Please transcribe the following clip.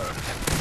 observed.